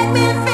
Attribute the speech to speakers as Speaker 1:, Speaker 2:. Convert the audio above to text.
Speaker 1: make me feel